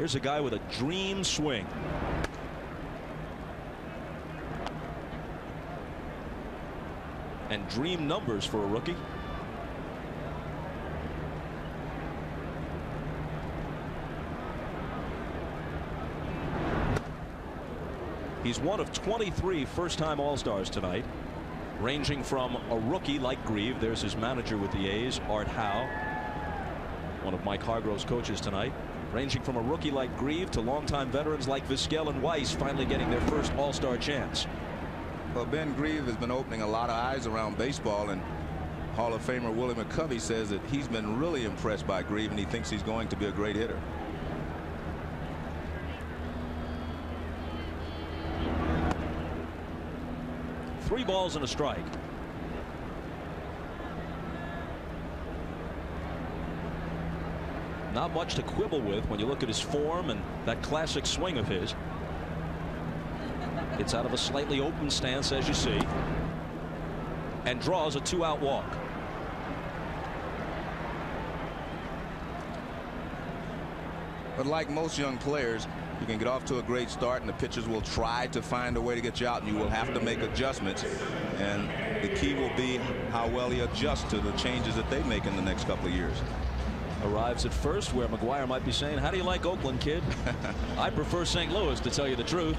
Here's a guy with a dream swing. And dream numbers for a rookie. He's one of 23 first-time All-Stars tonight, ranging from a rookie like Grieve. There's his manager with the A's, Art Howe, one of Mike Hargrove's coaches tonight. Ranging from a rookie like Grieve to longtime veterans like Vizquel and Weiss finally getting their first All-Star chance. Well, Ben Grieve has been opening a lot of eyes around baseball, and Hall of Famer Willie McCovey says that he's been really impressed by Grieve, and he thinks he's going to be a great hitter. Three balls and a strike. Not much to quibble with when you look at his form and that classic swing of his. It's out of a slightly open stance, as you see, and draws a two out walk. But like most young players, you can get off to a great start and the pitchers will try to find a way to get you out and you will have to make adjustments and the key will be how well he adjusts to the changes that they make in the next couple of years arrives at first where McGwire might be saying how do you like Oakland kid I prefer St. Louis to tell you the truth